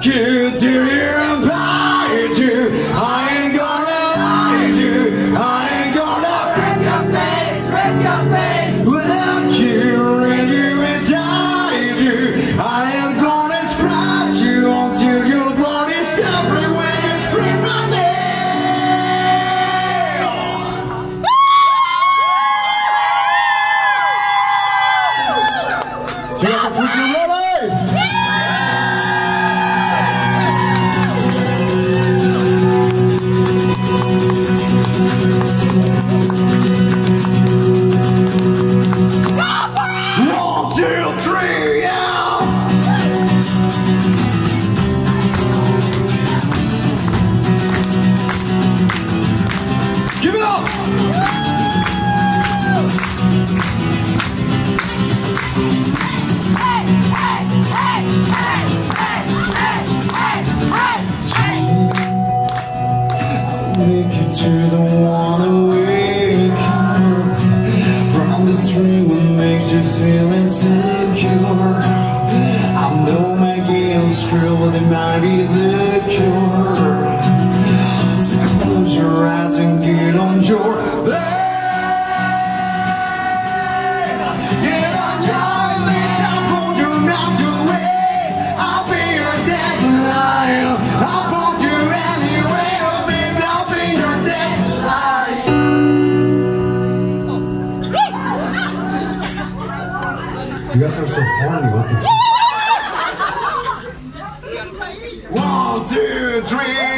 Kill take to the one awake From the street will make you feel insecure. I know my guilt cruelty might be the cure So close your eyes and get on your You guys are so horny. What the? One, two, three.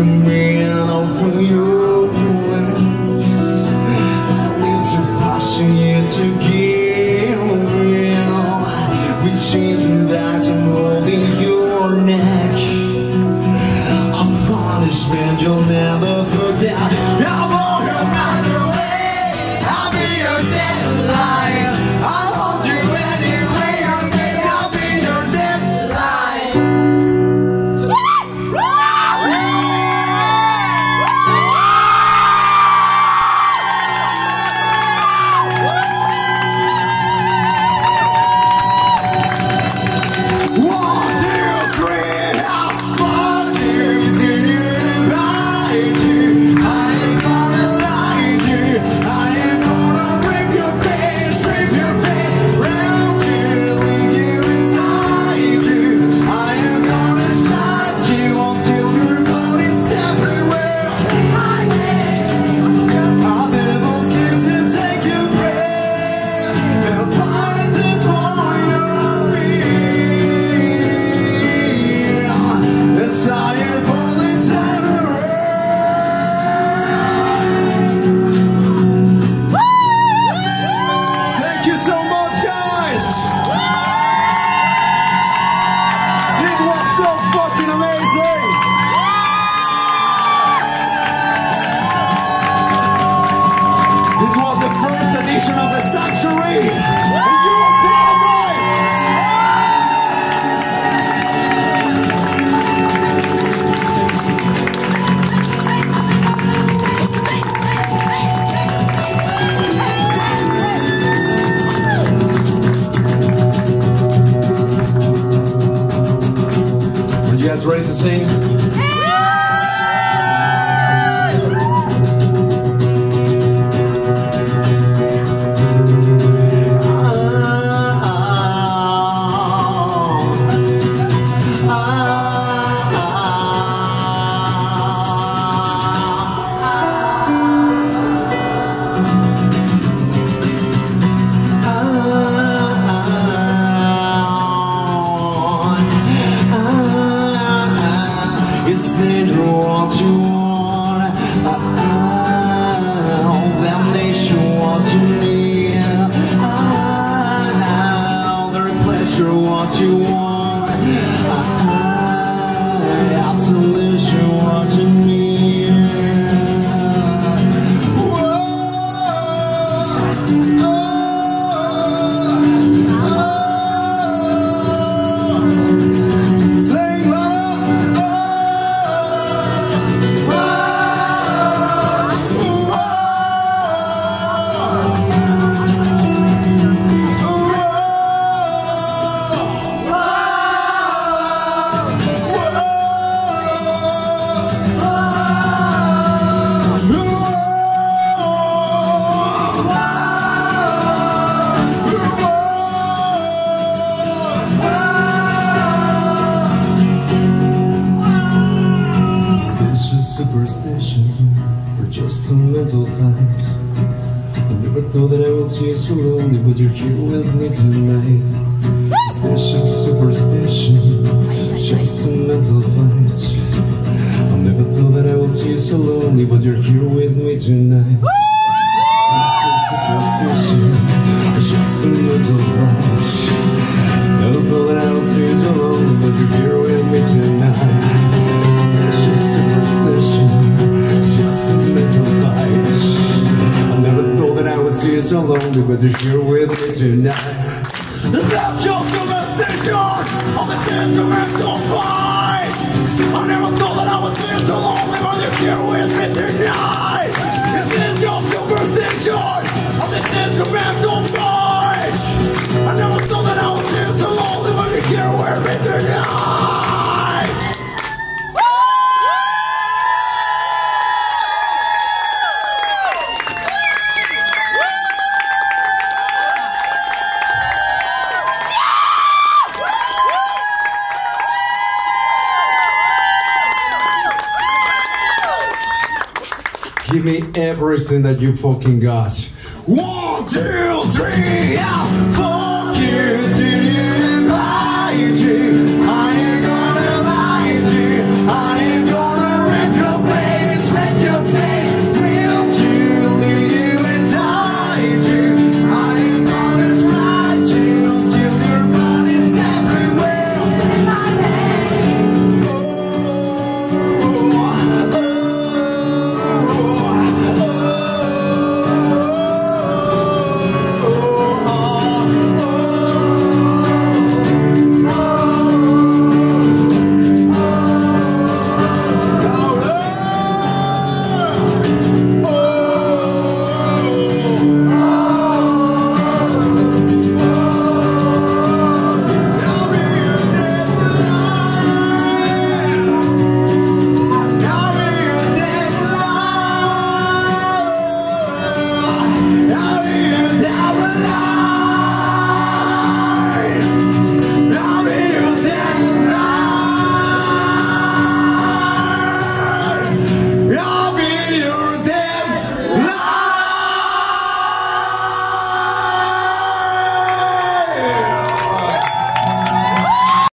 can wear over your wounds Leaves are flashing you to get in. We chasing that I'm holding your neck I promise, you'll never of the Sanctuary. Are you guys ready to sing? what you want. I superstition or just a mental fact? I never thought that I would see you so lonely, but you're here with me tonight. Is this superstition? Just a mental fact. I never thought that I would see you so lonely, but you're here with me tonight. You so lonely, but you're with me tonight. That's just superstition of the sentimental fight. I never thought that I see you so lonely, but you're with me tonight. Give me everything that you fucking got. One, two, three, yeah. Fuck you, you